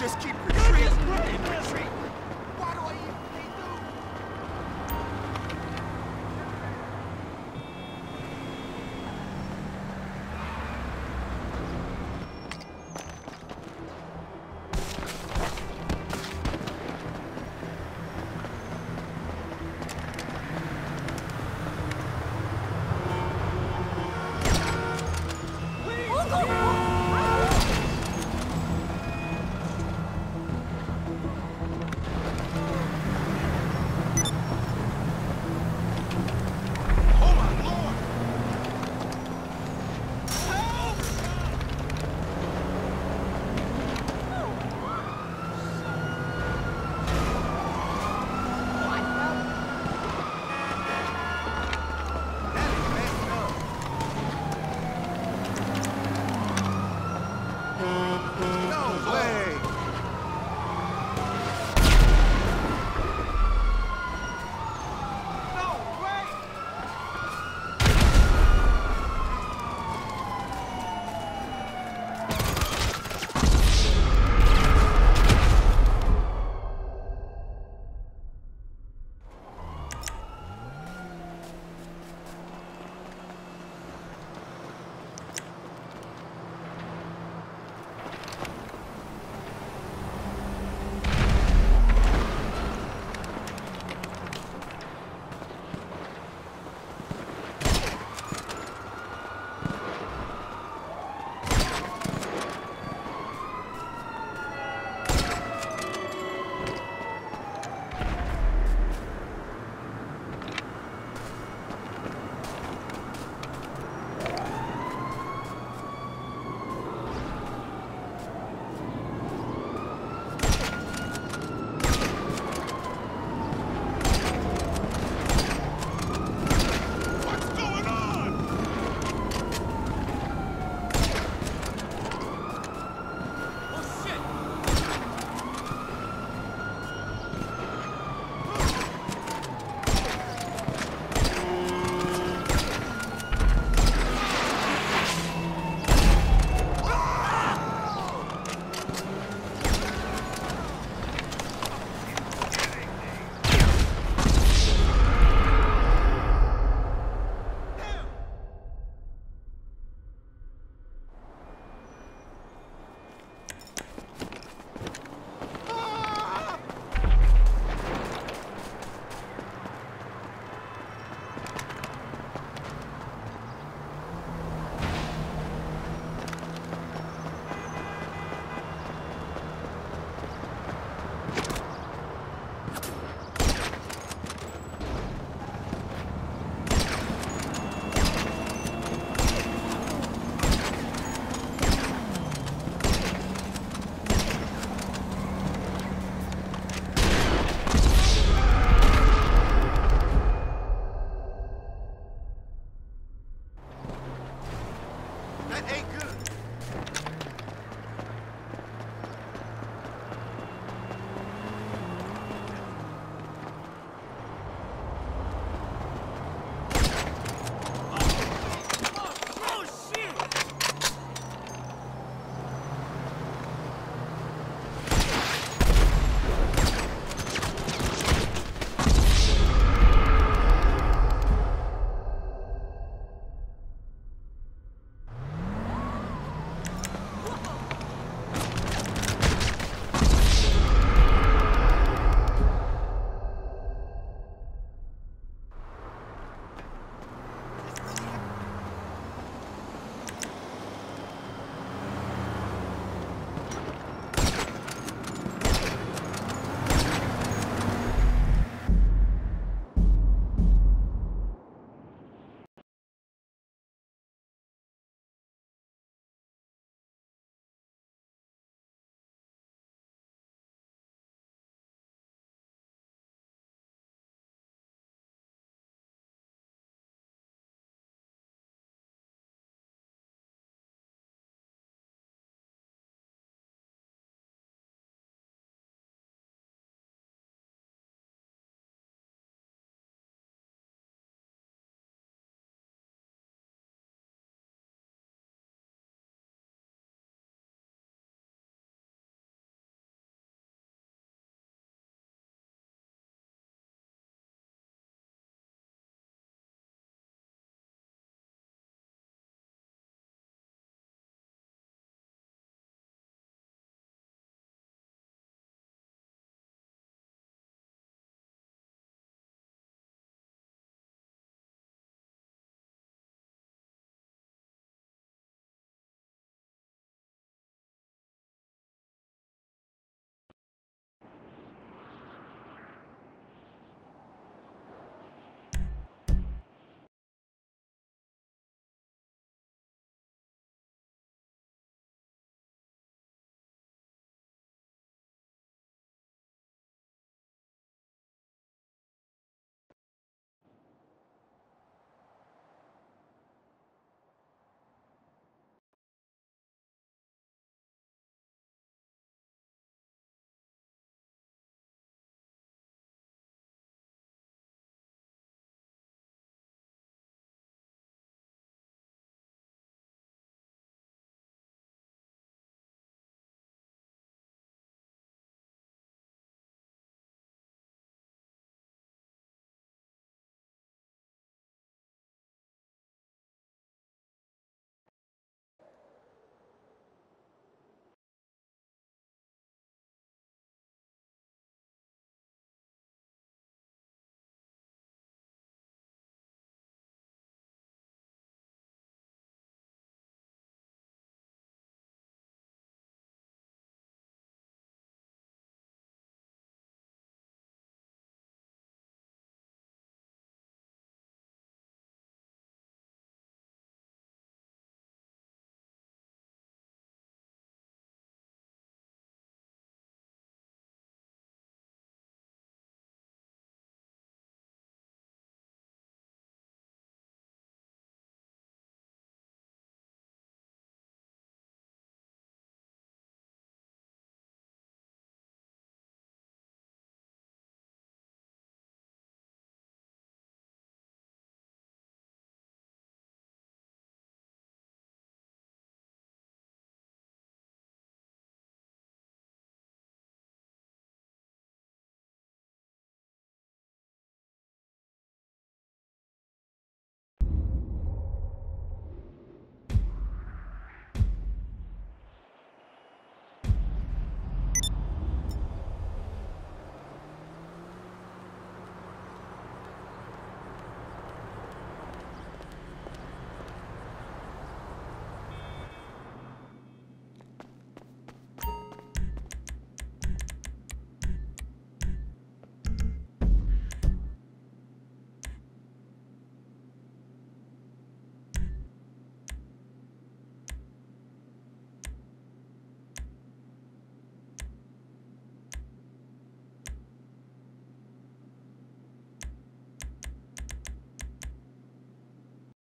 just keep retreating.